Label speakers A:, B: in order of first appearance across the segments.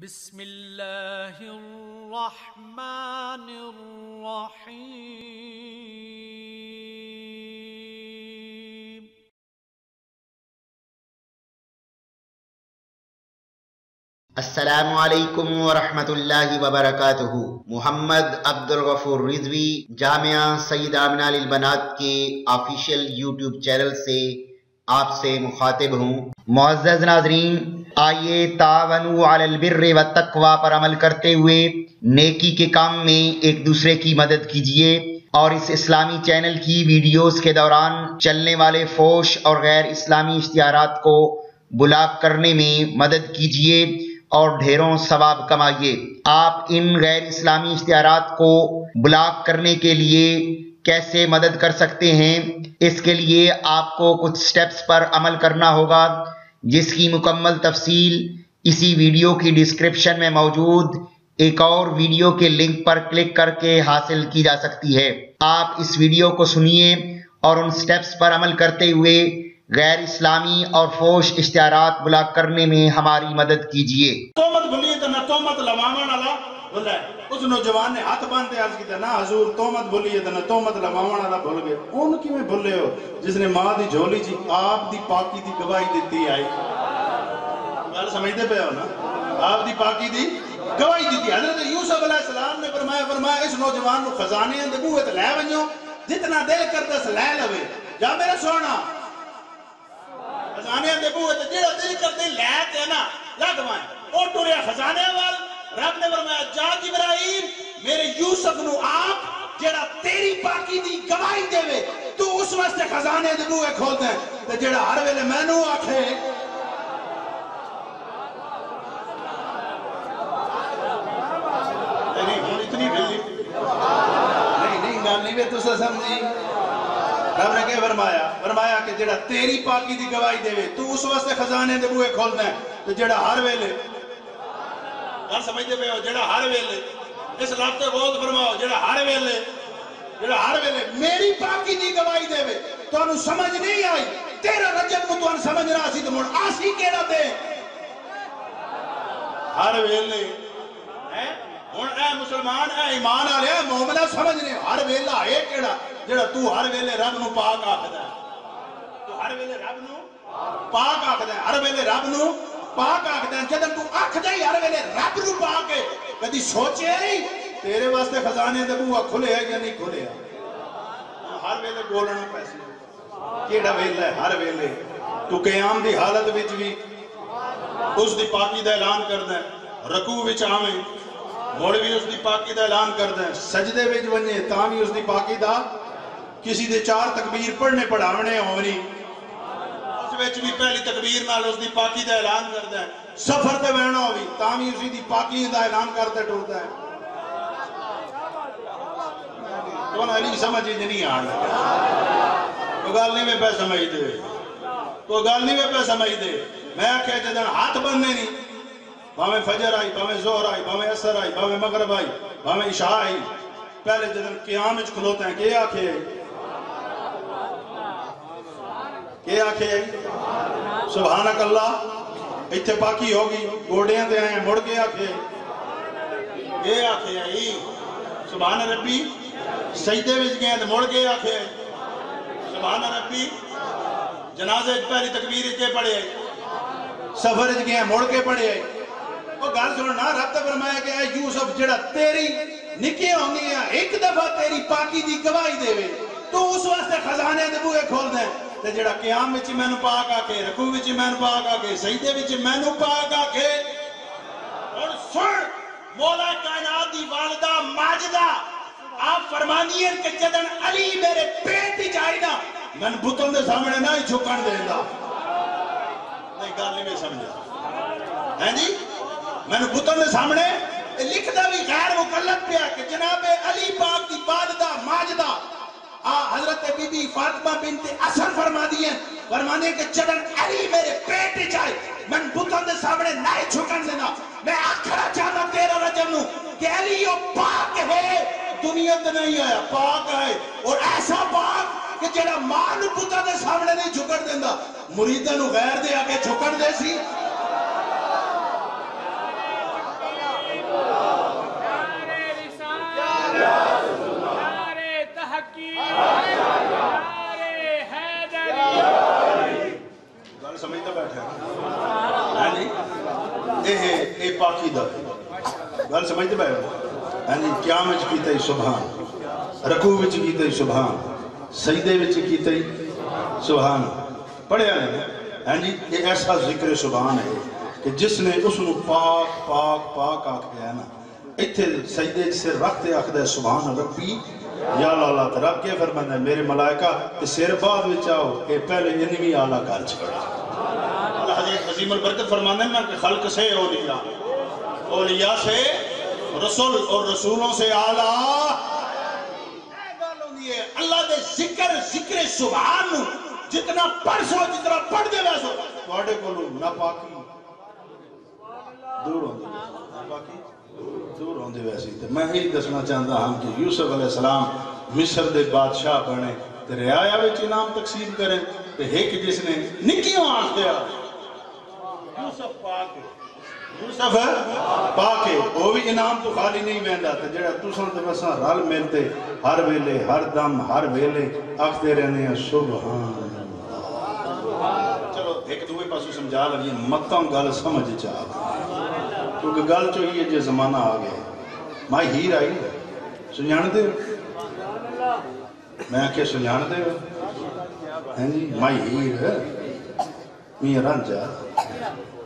A: बिस्मिल्लाहिर रहमानिर रहीम
B: असलकम वरहमतुल्लाहि वबरकातुहू। मोहम्मद अब्दुल गफूर रिजवी, जामिया सईद आमिना बनात के ऑफिशियल यूट्यूब चैनल से आपसे मुखातिब हूँ। मोअज़्ज़ज़ नाजरीन, आइए तावनु अलल बिर्र व तकवा पर अमल करते हुए नेकी के काम में एक दूसरे की मदद कीजिए और इस इस्लामी चैनल की वीडियोस के दौरान चलने वाले फोश और गैर इस्लामी इश्तिहारात को ब्लॉक करने में मदद कीजिए और ढेरों सवाब कमाइए। आप इन गैर इस्लामी इश्तिहारात को ब्लॉक करने के लिए कैसे मदद कर सकते हैं, इसके लिए आपको कुछ स्टेप्स पर अमल करना होगा। जिसकी मुकम्मल तफसील इसी वीडियो की डिस्क्रिप्शन में मौजूद, एक और वीडियो के लिंक पर क्लिक करके हासिल की जा सकती है। आप इस वीडियो को सुनिए और उन स्टेप्स पर अमल करते हुए गैर इस्लामी और फोश इश्तारात ब्लॉक करने में हमारी मदद कीजिए।
C: तो उस नौजवान ने हाथ बाँध अर्ज़ किया ना, हजूर तोमत भुली तो ना तोमत लवावन वाला भुल गए। उन किवें भुले हो? जिसने माँ दी झोली च आप दी पाकी दी गवाही दी आई। गल समझते पे हो ना? आप दी पाकी दी गवाही दी हज़रत यूसुफ अलैहि सलाम ने फरमाया फरमाया, इस नौजवान को खजाने दे बूहे ते ले वणो जितना दिल करदा ले लवे। जा मेरा सोना। खजाने दे बूहे ते, जेड़ा दिल करदे, ले ते ना। लगवाए ओ टुरिया खजाने वाल रब ने फरमाया जा जिब्राइल मेरे यूसुफ नु आप जेड़ा तेरी पाकी दी गवाही देवे तू उस वास्ते खजाने दे बूहे खोलदा है ते जेड़ा हर वेले मैनू आखे समझी। रब ने क्या फरमाया? फरमाया कि जेड़ा तेरी पाकी दी गवाही देवे तू उस वास्ते खजाने दे बूहे खोलदा है ते जेड़ा हर वेले गल समझते पे हो जो हर वेले। इस लफ्ते बोध फरमाओ जो हर वेले जो हर वेले, मेरी पाकि की गवाही दे समझ नहीं आई, तेरा रजन को तुम समझ रहा तो हूँ आसी के दे ए मुसलमान ईमान आ रहा मोमला हर वेला है तू हर वेले रब न पाक तू हर वेले रब न हर वेले रब न पाक आखते हैं जब तू आखदा हर वे रब नु पाक कभी सोचे नहीं, तेरे वास्ते खजाने का बुआ खुले है या नहीं खुले है हर वे बोलना पैसे। हर वे तू कयाम की हालत विच भी उसकी पाकी का ऐलान कर दें रकू विच आवे, मुड़ भी उसकी पाकी का ऐलान कर दें सजदे विच वने तां भी उस पाकी का किसी के चार तकबीर पढ़ने, पढ़ावने आवनी ਵਿੱਚ ਵੀ ਪਹਿਲੀ ਤਕਬੀਰ ਨਾਲ ਉਸ ਦੀ ਪਾਕੀ ਦਾ ਐਲਾਨ ਕਰਦਾ ਹੈ ਸਫਰ ਤੇ ਬਹਿਣਾ ਹੋਵੇ ਤਾਂ ਵੀ ਉਸੇ ਦੀ ਪਾਕੀ ਦਾ ਐਲਾਨ ਕਰਦਾ ਟੁਰਦਾ ਹੈ ਤੁਹਾਨੂੰ ਅਲੀ ਸਮਝ ਹੀ ਨਹੀਂ ਆਣ ਕੋਈ ਗੱਲ ਨਹੀਂ ਵੇ ਪੈ ਸਮਝਦੇ ਕੋਈ ਗੱਲ ਨਹੀਂ ਵੇ ਪੈ ਸਮਝਦੇ ਮੈਂ ਆਖਿਆ ਜਦੋਂ ਹੱਥ ਬੰਨਨੇ ਨਹੀਂ ਭਾਵੇਂ ਫਜਰ ਆਈ ਭਾਵੇਂ ਜ਼ੋਹਰ ਆਈ ਭਾਵੇਂ ਅਸਰ ਆਈ ਭਾਵੇਂ ਮਗਰਬ ਆਈ ਭਾਵੇਂ ਇਸ਼ਾ ਆਈ ਪਹਿਲੇ ਜਦੋਂ ਕਿਆਮ ਵਿੱਚ ਖਲੋਤੇ ਹੈ ਕੀ के आखे सुभान अल्ला इतने पाकी होगी गोडिया ते आए, मुड़ के आखे के आखे आई, सुभान रबी सईदे बच गए ते मुड़ के आखे। सुभान रबी जनाजे पहली तकबीर च पढ़े, सफ़र च गए, मुड़ के पढ़े। वो गल सुन ना, रब तो फरमाया गया यूसुफ जरा तेरी निकी होंगे एक दफ़ा तेरी पाकी की गवाही देवे तू तो उस वास्ते खजाने दे बूहे खोल दे। ਤੇ ਜਿਹੜਾ ਕਿਆਮ ਵਿੱਚ ਮੈਨੂੰ ਪਾਕ ਆ ਕੇ ਰਕੂ ਵਿੱਚ ਮੈਨੂੰ ਪਾਕ ਆ ਕੇ ਸਜਦੇ ਵਿੱਚ ਮੈਨੂੰ ਪਾਕ ਆ ਕੇ ਹੁਣ ਸੁਣ ਮੌਲਾ ਕਾਇਨਾਤ ਦੀ ਵਾਲਦਾ ਮਾਜਦਾ आप फरमानी है कि जदन अली मेरे पेट ही जाए ना मैं बुतों के सामने ना ही झुकन देता नहीं गल नहीं मैं समझा है जी मैंने बुतों के सामने लिखता भी गैर मुकल्लफ पिया कि जनाब अली पाक की बाददा माजदा आ हज़रत बीबी फातिमा बिनते असर फरमा दी है, फरमाने के चरण अली मेरे पेट में जाए मैं बुतों के सामने नहीं झुकन देना। मैं आखरा चाहता तेरा रजम नु, के अली ओ पाक है, दुनिया तो नहीं आया, पाक है। और ऐसा पाक कि जेड़ा माँ नु पुत्रा के सामने नहीं झुकन देंदा, मुरीदा नु गैर दे आके झुकन दे सी। हाँ गल समझते पाए हाँ जी कीता सुभान? रकू कीता सुभान? सजदे कीता सुभान? हाँ जी ये ऐसा ज़िक्र सुभान है कि जिसने उसनु पाक पाक पाक आखया है ना? इतने सजदे सिर रखते आखद सुभान रबी या लाला रब, के फरमाना मेरे मलायका सिर बाद आओ ये पहले इनवी आला कर छोड़ा अजीम बरकत फरमाने में कि खल्क से ओलिया ओलिया से रसूल और रसूलों से आला अल्लाह दे जिक्र जिक्र सुभान नु जितना पढ़ सो जितना पढ़ दे वैसो ਤੁਹਾਡੇ ਕੋਲੋਂ ਨਾ ਪਾਕੀ ਦੂਰ ਹੁੰਦੀ ਨਾ ਪਾਕੀ ਦੂਰ ਹੁੰਦੀ ਵੈਸੀ ਤੇ ਮੈਂ ਇਹ ਦੱਸਣਾ ਚਾਹੁੰਦਾ ਹਾਂ ਕਿ ਯੂਸਫ ਅਲੈਹ ਸਲਾਮ ਮਿਸਰ ਦੇ ਬਾਦਸ਼ਾਹ ਬਣੇ ਤੇ ਰਿਆਇਆ ਵਿੱਚ ਇਨਾਮ ਤਕਸੀਮ ਕਰੇ ਤੇ ਇੱਕ ਜਿਸ ਨੇ ਨਿੱਕੀਆਂ सब पाक है। पाक है। वो भी इनाम तो खाली नहीं वेंदा ते, जेड़ा तुसां ते बस रल मिल ते हर वेले, हर दम, हर वेले आखदे रहने हैं, सुभान। चलो, एक दूए पासो समझा लगी मक्का गल समझ जा क्योंकि गल चो ही है जे जमाना आ गया। माई हीर आई सुजान दे मैं आखे सुजान दे हैं जी माई हीर मी रंजा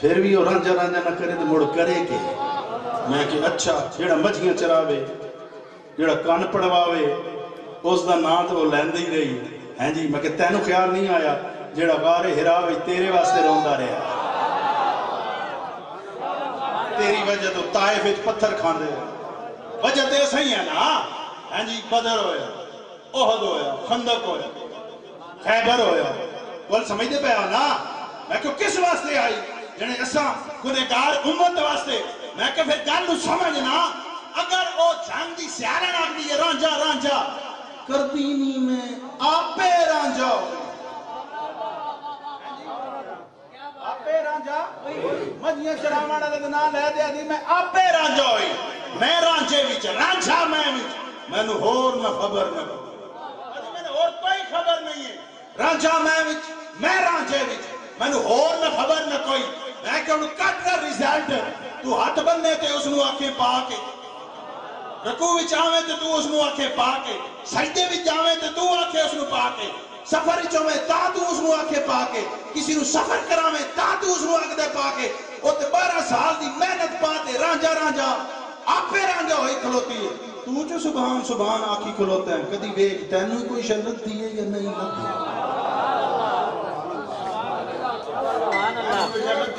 C: फिर भी वो रंजा रंजा ना करे तो मुड़ करे के? मैं कि अच्छा जेड़ा मछियाँ चरावे जेड़ा कान पड़वावे उसका नाम तो वो लैंदी रही। है जी, मैं तेन ख्याल नहीं आया जेड़ा गारे हिरा विच तेरे वास्ते रोंदा रहा। तेरी वजह तो ताए फिर पत्थर खांदे। वजह तो सही है ना? हैं जी, बदर होया, ओहद होया, खंदक होया, खैबर होया। बोल समझते पे ना? मैं क्यों किस वास्ते आई? जने असा गुनेगार उम्मत वास्ते। मैं के फिर गल समझना, अगर ओ जान दी सियारा ना भी रांझा रांझा करती नी मैं, आपे रांझा आपे रांझा? मजियाँ चरावण वाले ना ले दे दी, मैं आपे रांझा होई मैं रांझे विच, रांझा मैं विच। मैनू होर ना खबर ना। मैंने और कोई खबर नहीं है। रांझा मैं विच, मैं रांझे विच। मैनू होर ना खबर ना कोई। ਮੈਂ ਕਿ ਉਹਨੂੰ ਕੱਟ ਦਾ ਰਿਜ਼ਲਟ ਤੂੰ ਹੱਥ ਬੰਨੇ ਤੇ ਉਸ ਨੂੰ ਆਖੇ ਪਾ ਕੇ ਰਕੂ ਵਿੱਚ ਆਵੇਂ ਤੇ ਤੂੰ ਉਸ ਨੂੰ ਆਖੇ ਪਾ ਕੇ ਸਜਦੇ ਵਿੱਚ ਜਾਵੇਂ ਤੇ ਤੂੰ ਆਖੇ ਉਸ ਨੂੰ ਪਾ ਕੇ ਸਫਰ ਵਿੱਚ ਹੋਵੇਂ ਤਾਂ ਤੂੰ ਉਸ ਨੂੰ ਆਖੇ ਪਾ ਕੇ ਕਿਸੇ ਨੂੰ ਸਫਰ ਕਰਾਵੇਂ ਤਾਂ ਤੂੰ ਉਸ ਨੂੰ ਆਖਦੇ ਪਾ ਕੇ ਉਹ ਤੇ 12 ਸਾਲ ਦੀ ਮਿਹਨਤ ਪਾ ਤੇ ਰਾਂਝਾ ਰਾਂਝਾ ਆਪੇ ਰਾਂਝਾ ਹੋਈ ਖਲੋਤੀ ਹੈ ਤੂੰ ਜੋ ਸੁਭਾਨ ਸੁਭਾਨ ਆਖੀ ਖਲੋਤਾ ਹੈ ਕਦੀ ਵੇਖ ਤੈਨੂੰ ਕੋਈ ਸ਼ਰਤ ਦੀ ਹੈ ਜਾਂ ਨਹੀਂ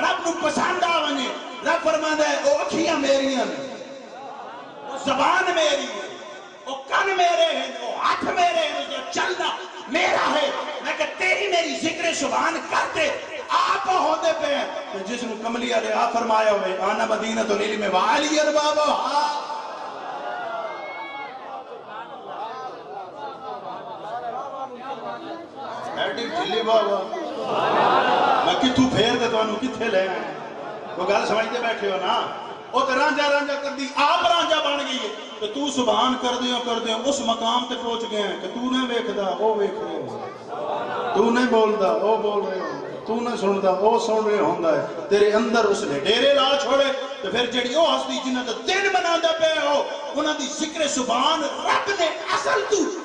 C: रब नु पसंद आ वने रब फरमांदा है, ओ अखियाँ मेरी हैं ओ ज़ुबान मेरी है, ओ कान मेरे हैं, ओ हाथ मेरे हैं, जो चलना मेरा है। मैं कह, तेरी मेरी ज़िक्र सुभान करते आप होते पे तो जिस नु कमली अले आ फरमाया हुए आना मदीना तो लीली में वाली अर अरबाबो हा मैं कितू ਤੁਹਾਨੂੰ ਕਿੱਥੇ ਲੈ ਆਇਆ ਉਹ ਗੱਲ ਸਮਝਦੇ ਬੈਠੇ ਹੋ ਨਾ ਉਹ ਤੇ ਰਾਂਝਾ ਰਾਂਝਾ ਕਰਦੀ ਆਪ ਰਾਂਝਾ ਬਣ ਗਈ ਹੈ ਤੇ ਤੂੰ ਸੁਭਾਨ ਕਰਦੇ ਹੋ ਕਰਦੇ ਹੋ ਉਸ ਮਕਾਮ ਤੇ ਪਹੁੰਚ ਗਿਆ ਕਿ ਤੂੰ ਨਹੀਂ ਵੇਖਦਾ ਉਹ ਵੇਖ ਰਿਹਾ ਹੁੰਦਾ ਤੂੰ ਨਹੀਂ ਬੋਲਦਾ ਉਹ ਬੋਲ ਰਿਹਾ ਹੁੰਦਾ ਤੂੰ ਨਹੀਂ ਸੁਣਦਾ ਉਹ ਸੁਣ ਰਿਹਾ ਹੁੰਦਾ ਹੈ ਤੇਰੇ ਅੰਦਰ ਉਸਨੇ ਡੇਰੇ ਲਾ ਛੋੜੇ ਤੇ ਫਿਰ ਜਿਹੜੀ ਉਹ ਹਸਤੀ ਜਿਨ੍ਹਾਂ ਦਾ ਦਿਨ ਮਨਾਉਂਦਾ ਪਿਆ ਹੋ ਉਹਨਾਂ ਦੀ ਜ਼ਿਕਰ ਸੁਭਾਨ ਰੱਬ ਨੇ ਅਸਲ ਤੂੰ ਐਸੀ ਕਬੂਲ ਕੀਤੀ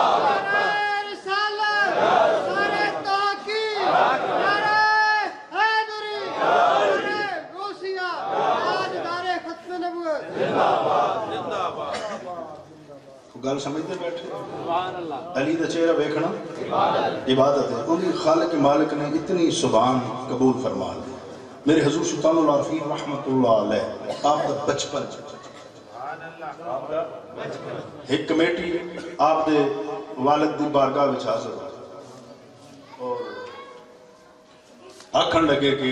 C: गल समझते बैठे? अली का चेहरा वेखना? इबादत है। उनकी खालक मालिक ने इतनी सुबान कबूल फरमा ली मेरे हजूर सुल्तानफी रहमत आपका बचपन। एक कमेटी आपके वालद की बारगाह विच हाजिर और आखन लगे कि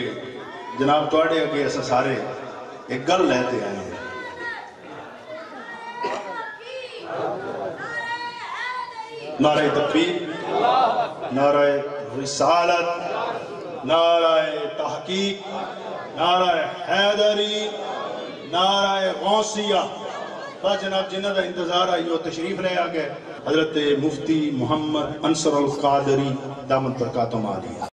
C: जनाब थोड़े अगे अस सारे एक गल लैते आए
A: नारे तकबीर नाराय रिसालत नाराय तहकीक नाराय हैदरी नाराय गौसिया।
C: बस जनाब, जिन्हों का इंतज़ार आई तशरीफ़ ले आ गए हज़रत मुफ्ती मुहम्मद अंसर उल कादरी दामन बरकातुम आलिया